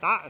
打